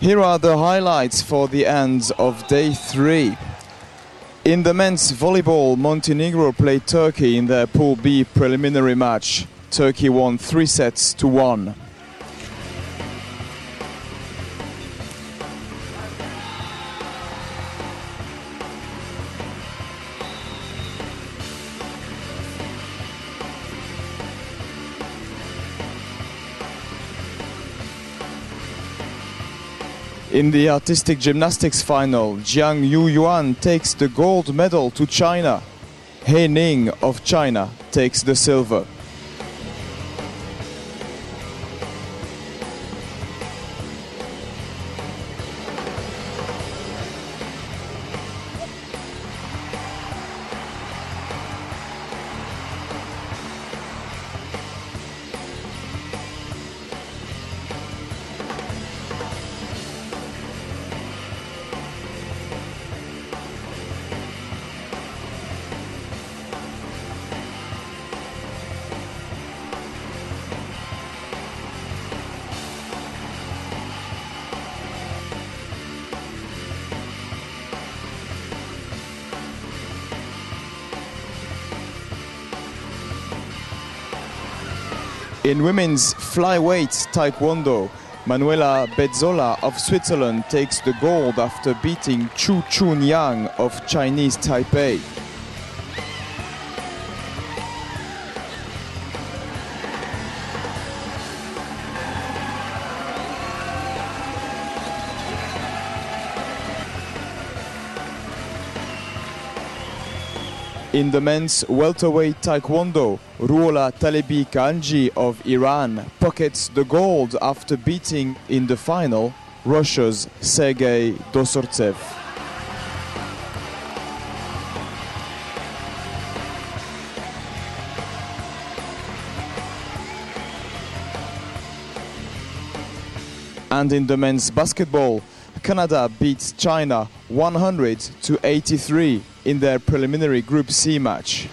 Here are the highlights for the end of day three. In the men's volleyball, Montenegro played Turkey in their Pool B preliminary match. Turkey won three sets to one. In the artistic gymnastics final, Jiang Yu Yuan takes the gold medal to China. He Ning of China takes the silver. In women's flyweight taekwondo, Manuela Bezzola of Switzerland takes the gold after beating Chu Chun Yang of Chinese Taipei. In the men's welterweight taekwondo, Ruola Talebi Kanji of Iran pockets the gold after beating in the final Russia's Sergei Dosortsev. And in the men's basketball, Canada beats China 100 to 83 in their preliminary Group C match.